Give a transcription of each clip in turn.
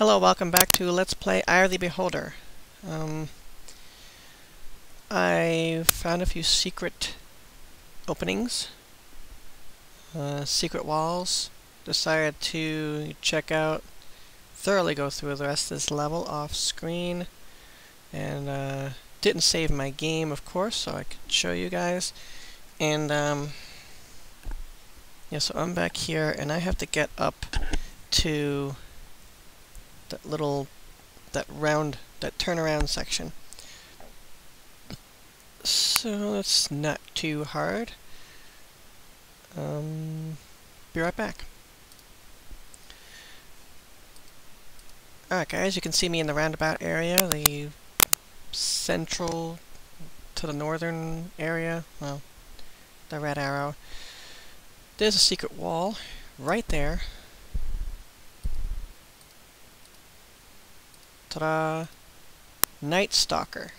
Hello, welcome back to Let's Play of the Beholder. Um, I found a few secret openings, uh, secret walls. Decided to check out, thoroughly go through the rest of this level off screen, and uh, didn't save my game, of course, so I could show you guys. And um, yeah, so I'm back here, and I have to get up to that little, that round, that turnaround section. So that's not too hard. Um, be right back. Alright guys, you can see me in the roundabout area, the central to the northern area, well, the red arrow. There's a secret wall right there. Ta-da! Night Stalker.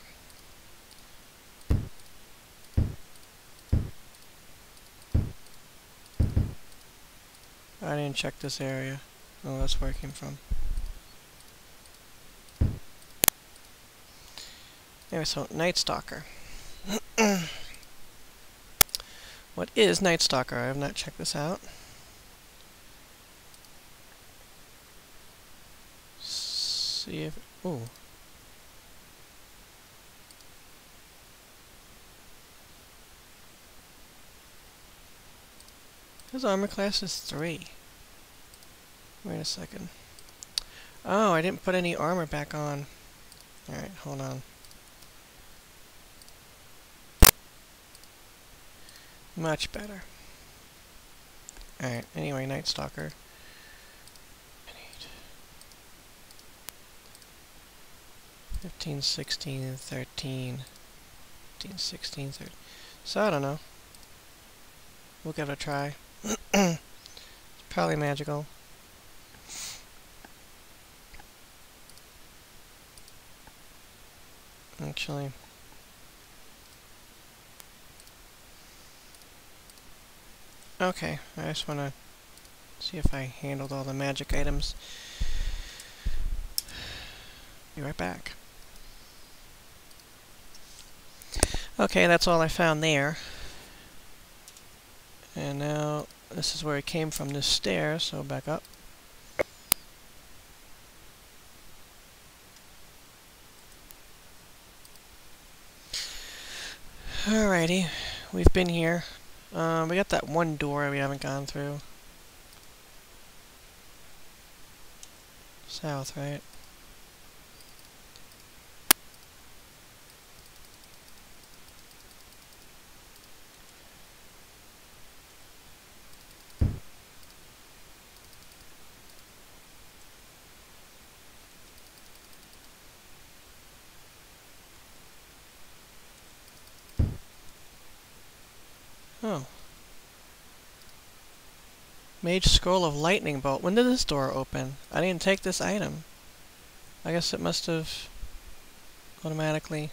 I didn't check this area. Oh, that's where I came from. Anyway, so Night Stalker. what is Night Stalker? I have not checked this out. see if... Oh. His armor class is 3. Wait a second. Oh, I didn't put any armor back on. Alright, hold on. Much better. Alright, anyway, Night Stalker. 15, 16, 13, 15, 16, 13. So, I don't know. We'll give it a try. it's probably magical. Actually. Okay, I just want to see if I handled all the magic items. Be right back. Okay, that's all I found there. And now, this is where it came from, this stair, so back up. Alrighty, we've been here. Um, we got that one door we haven't gone through. South, right? Oh. Mage Scroll of Lightning Bolt. When did this door open? I didn't take this item. I guess it must have automatically...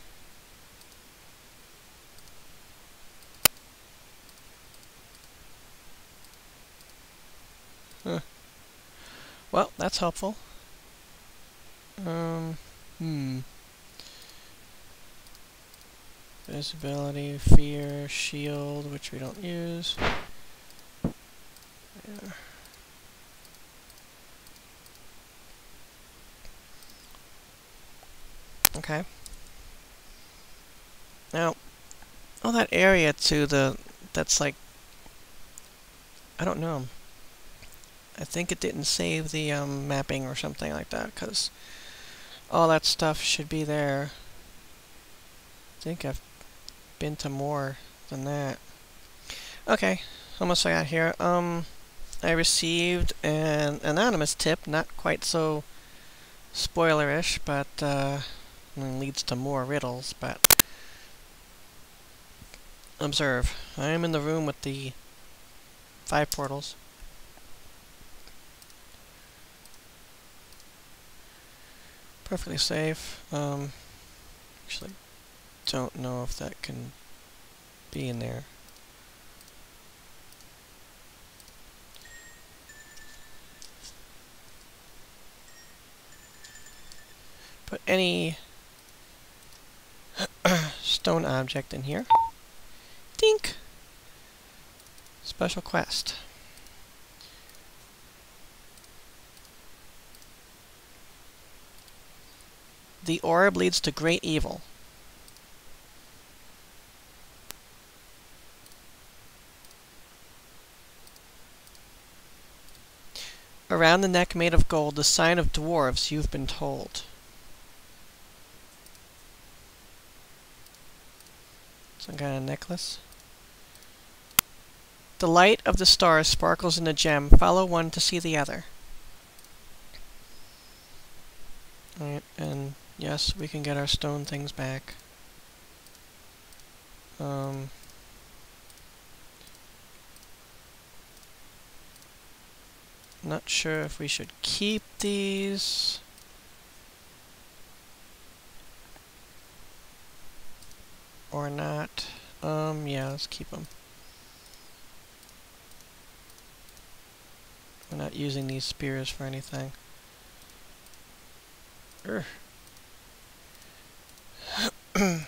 Huh. Well, that's helpful. Um, hmm. Visibility, fear, shield, which we don't use. Yeah. Okay. Now, all that area to the, that's like, I don't know. I think it didn't save the um, mapping or something like that, because all that stuff should be there. I think I've been to more than that. Okay, almost I got here. Um, I received an anonymous tip, not quite so spoilerish, but uh, leads to more riddles, but observe. I am in the room with the five portals. Perfectly safe. Um, actually, don't know if that can be in there. Any stone object in here. Dink! Special quest. The orb leads to great evil. Around the neck made of gold, the sign of dwarves, you've been told. Some kind of necklace. The light of the stars sparkles in the gem. Follow one to see the other. Alright, and yes, we can get our stone things back. Um... Not sure if we should keep these. Or not. Um, yeah, let's keep them. We're not using these spears for anything. Urgh.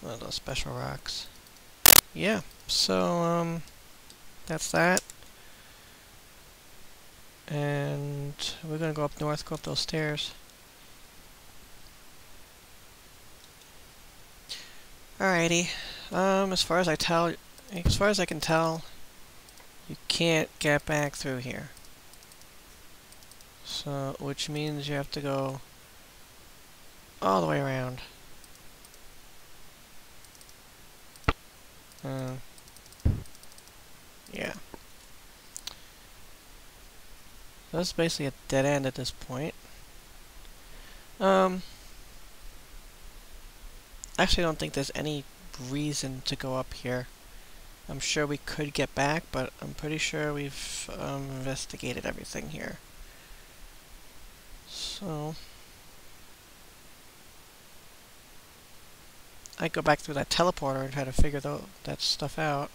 One of those special rocks. Yeah, so, um, that's that. And we're gonna go up north, go up those stairs. Alrighty. Um, as far as I tell, as far as I can tell, you can't get back through here. So, which means you have to go all the way around. Uh, yeah. That's basically a dead end at this point. Um, actually I don't think there's any reason to go up here. I'm sure we could get back, but I'm pretty sure we've um, investigated everything here. So... I go back through that teleporter and try to figure th that stuff out.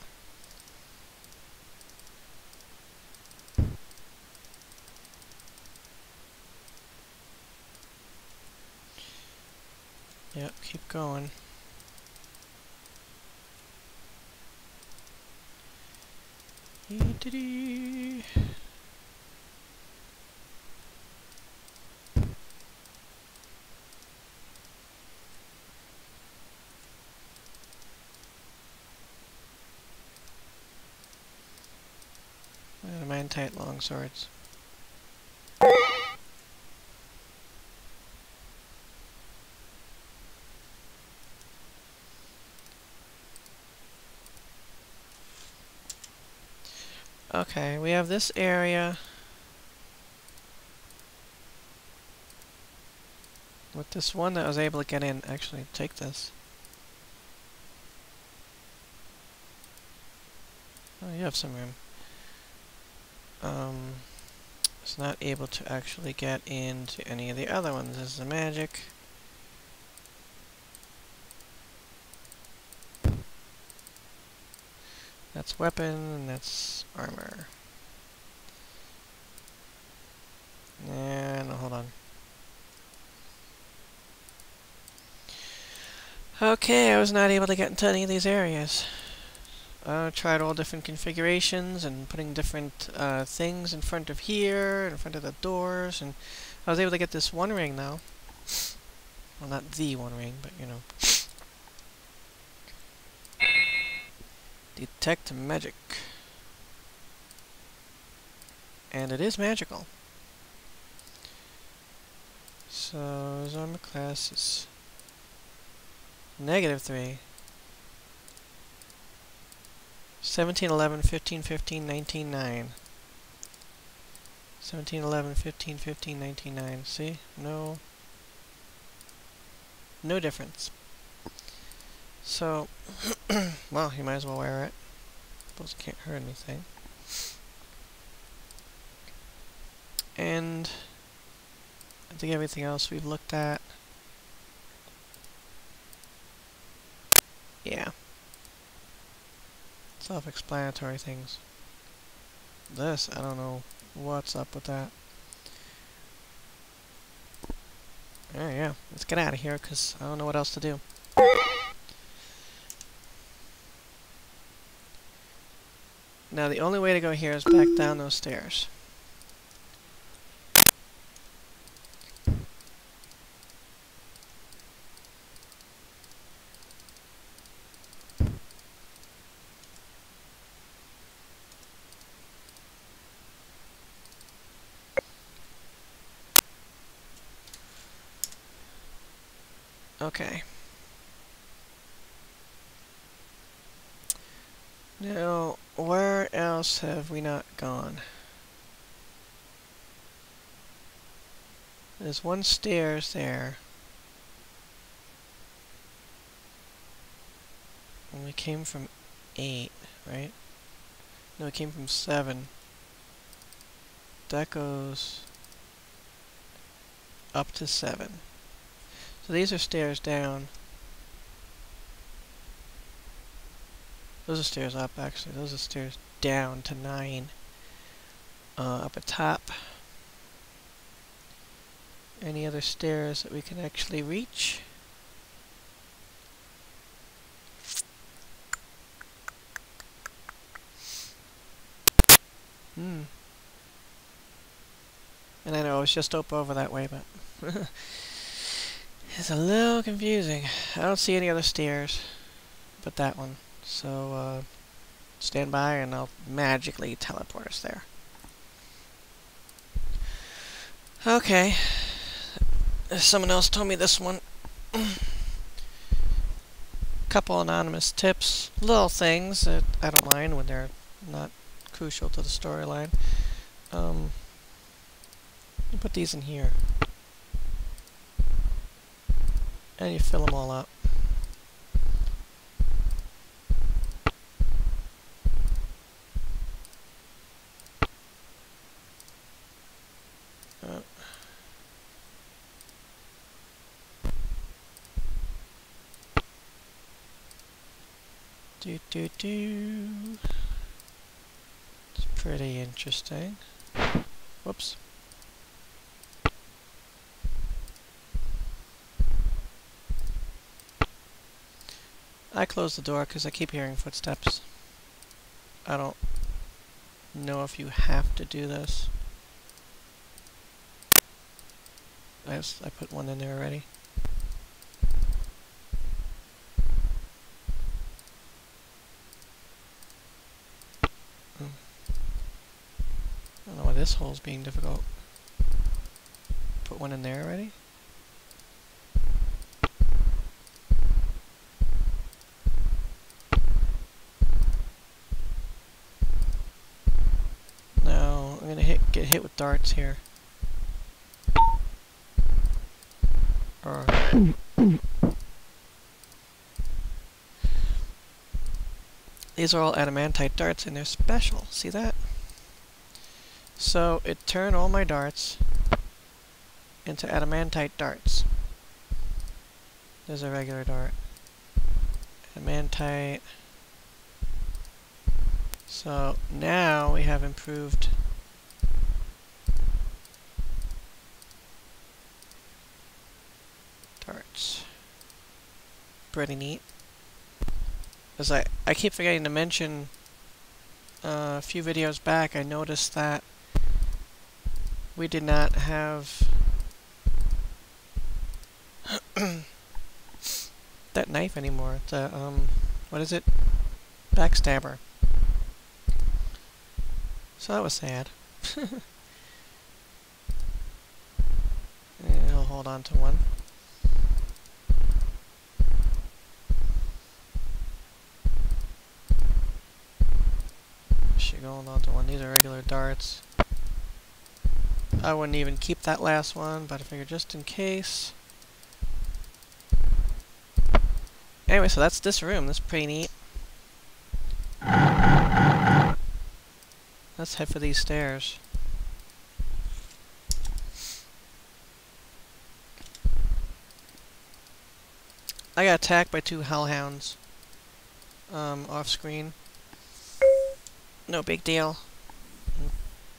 Keep going. -dee -dee. tight Okay, we have this area with this one that was able to get in. Actually, take this. Oh, you have some room um, is not able to actually get into any of the other ones. This is the magic. That's weapon, and that's armor. And hold on. Okay, I was not able to get into any of these areas. Uh, tried all different configurations and putting different uh, things in front of here, in front of the doors, and I was able to get this one ring now. Well, not the one ring, but you know. Detect magic. And it is magical. So, his armor class is negative 3. 17, 11, 15, 15, 19, 9. 17, 11, 15, 15, 19, 9. See? No. No difference. So, well, you might as well wear it. Suppose it can't hurt anything. And I think everything else we've looked at. Yeah. self-explanatory things. This, I don't know what's up with that. Oh yeah, let's get out of here because I don't know what else to do. Now the only way to go here is back down those stairs. Okay. Now, where else have we not gone? There's one stairs there. And we came from 8, right? No, we came from 7. That goes up to 7. So these are stairs down. Those are stairs up, actually. Those are stairs down to 9. Uh, up at top. Any other stairs that we can actually reach? Hmm. And I know it's just up over that way, but... It's a little confusing. I don't see any other stairs but that one. So, uh, stand by and I'll magically teleport us there. Okay. Someone else told me this one. Couple anonymous tips. Little things that I don't mind when they're not crucial to the storyline. Um, put these in here. And you fill them all up. Uh. Do. It's pretty interesting. Whoops. I close the door because I keep hearing footsteps. I don't know if you have to do this. I, I put one in there already. Hmm. I don't know why this hole's being difficult. Put one in there already? No, I'm gonna hit get hit with darts here. Or These are all adamantite darts and they're special. See that? So it turned all my darts into adamantite darts. There's a regular dart. Adamantite. So now we have improved darts. Pretty neat. As I, I keep forgetting to mention, uh, a few videos back I noticed that we did not have that knife anymore. The, um, what is it? Backstabber. So that was sad. I'll hold on to one. going on to one. These are regular darts. I wouldn't even keep that last one, but I figured just in case. Anyway, so that's this room. This pretty neat. Let's head for these stairs. I got attacked by two hellhounds um, off screen. no big deal.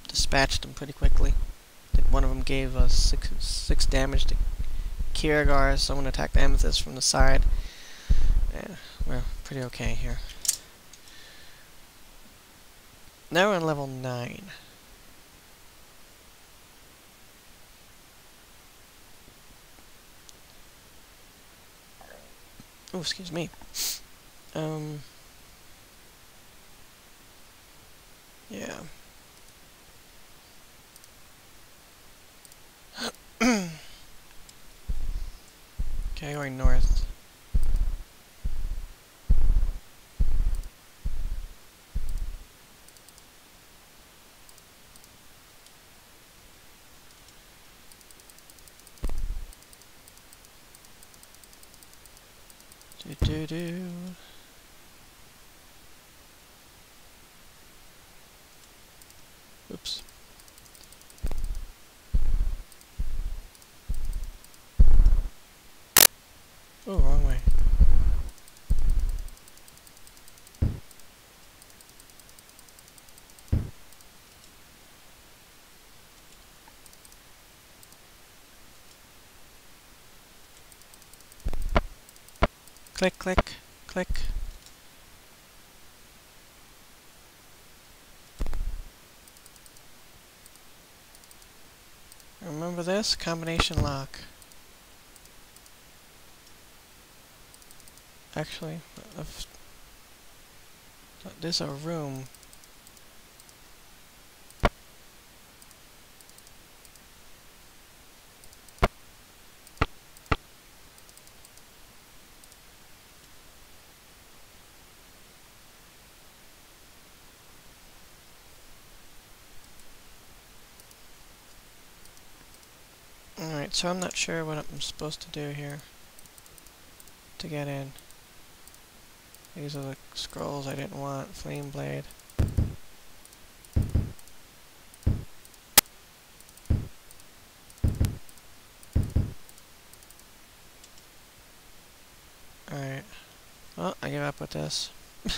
Dispatched them pretty quickly. One of them gave us six, six damage to Kieragar, someone attacked Amethyst from the side. Yeah, we're pretty okay here. Now we're on level 9. Oh, excuse me. Um... Yeah. okay, going north. Do do do. Oops. Oh, wrong way. Click, click, click. Remember this? Combination lock. Actually, there's a room. Alright, so I'm not sure what I'm supposed to do here to get in. These are the scrolls I didn't want. Flame blade. Alright. Well, I give up with this.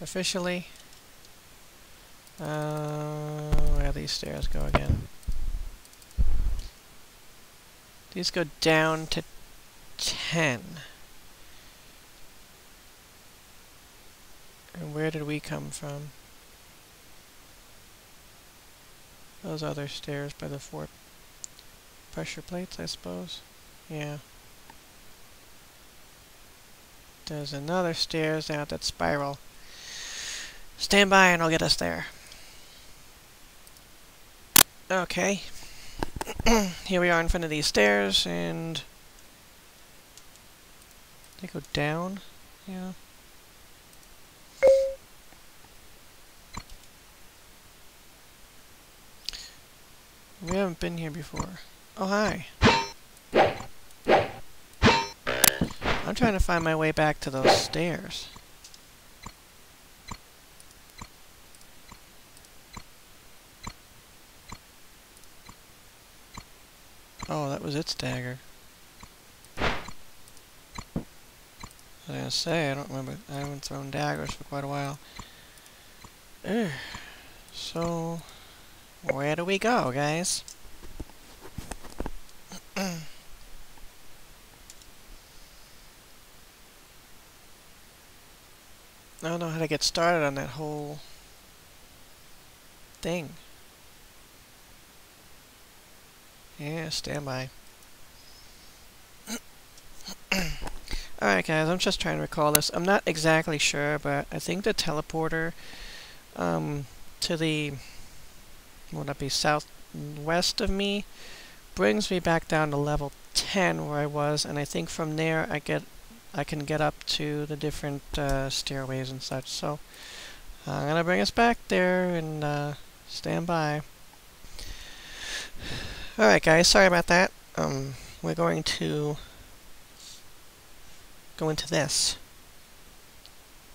Officially. Uh, where these stairs go again? These go down to 10. And where did we come from? Those other stairs by the four pressure plates, I suppose. Yeah. There's another stairs down that spiral. Stand by and I'll get us there. Okay. Here we are in front of these stairs, and they go down. Yeah. We haven't been here before. Oh, hi. I'm trying to find my way back to those stairs. Oh, that was its dagger. I was gonna say, I don't remember, I haven't thrown daggers for quite a while. Ugh. So, where do we go, guys? I don't know how to get started on that whole thing. Yeah, stand by. Alright guys, I'm just trying to recall this. I'm not exactly sure, but I think the teleporter um, to the, would that be southwest of me, brings me back down to level 10 where I was, and I think from there I get I can get up to the different uh, stairways and such. So I'm gonna bring us back there and uh, stand by. Alright guys, sorry about that. Um, we're going to go into this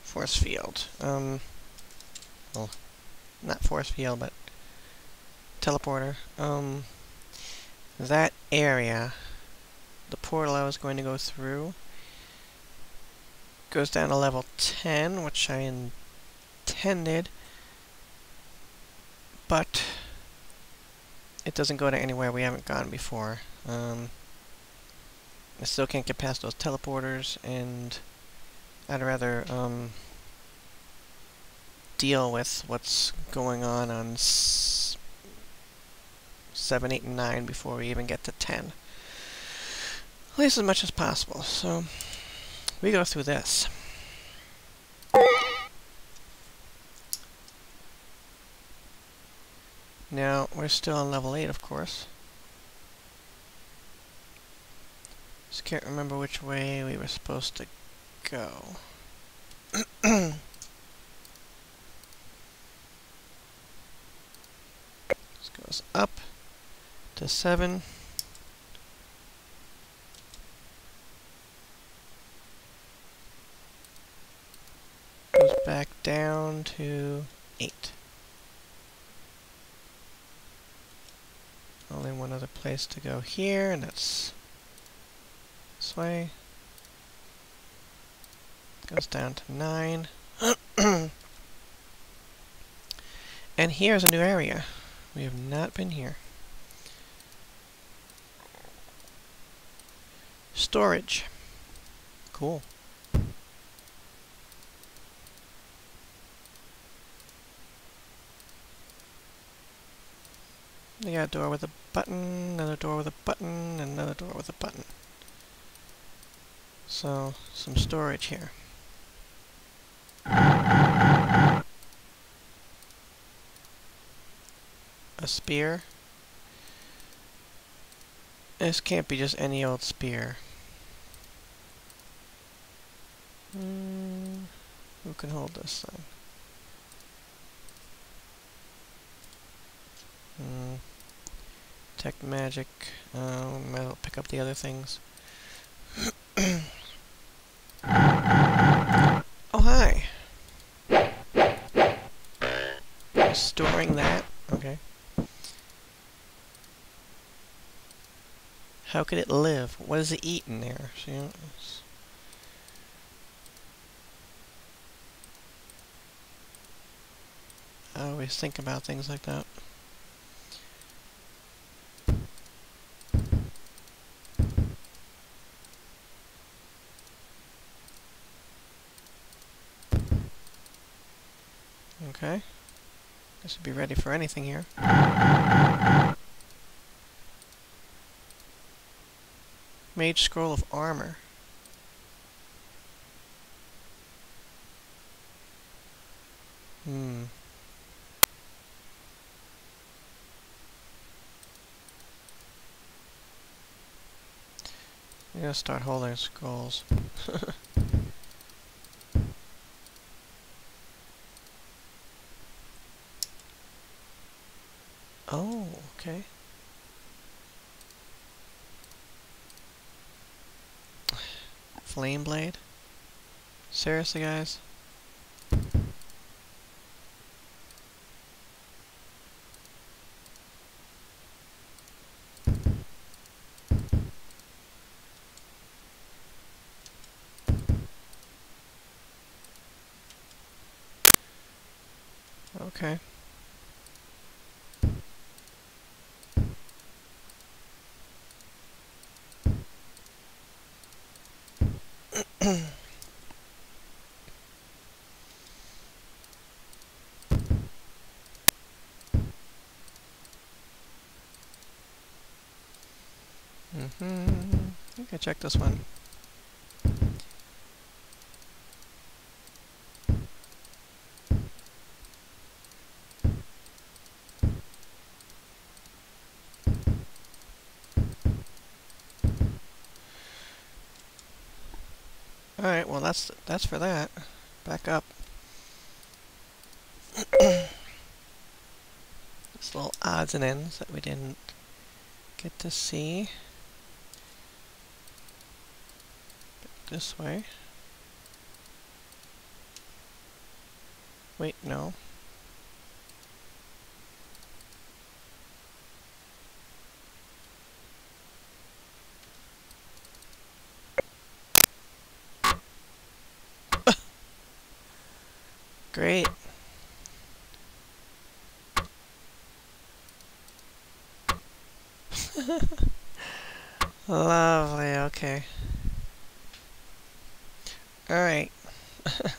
force field. Um, well, not force field, but teleporter. Um, that area, the portal I was going to go through, goes down to level 10, which I intended, but it doesn't go to anywhere we haven't gone before. Um, I still can't get past those teleporters, and I'd rather um, deal with what's going on on 7, 8, and 9 before we even get to 10. At least as much as possible. So, we go through this. Now, we're still on level 8, of course. Just can't remember which way we were supposed to go. this goes up to 7. Goes back down to 8. Only one other place to go here, and that's this way. Goes down to 9. and here's a new area. We have not been here. Storage. Cool. We got a door with a button, another door with a button, another door with a button. So, some storage here. A spear. This can't be just any old spear. Mm, who can hold this thing? Mm. Tech magic. I'll pick up the other things. oh, hi. Storing that. Okay. How could it live? What does it eat in there? See, I always think about things like that. Okay. This would be ready for anything here. Mage Scroll of Armor. Hmm. I'm gonna start holding scrolls. Oh, okay. Flame blade? Seriously, guys? Okay. Mm-hmm. I think I checked this one. Alright, well that's that's for that. Back up. Just little odds and ends that we didn't get to see. this way. Wait, no. Great. Lovely, okay. Alright. I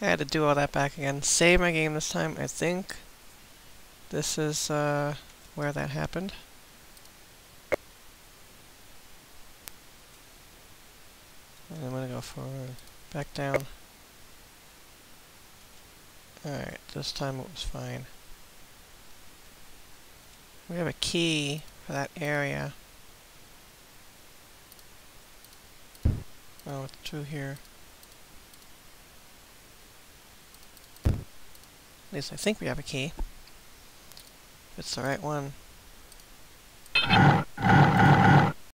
had to do all that back again. Save my game this time, I think. This is uh, where that happened. And I'm gonna go forward, back down. Alright, this time it was fine. We have a key for that area. Oh, it's through here. At least I think we have a key. It's the right one.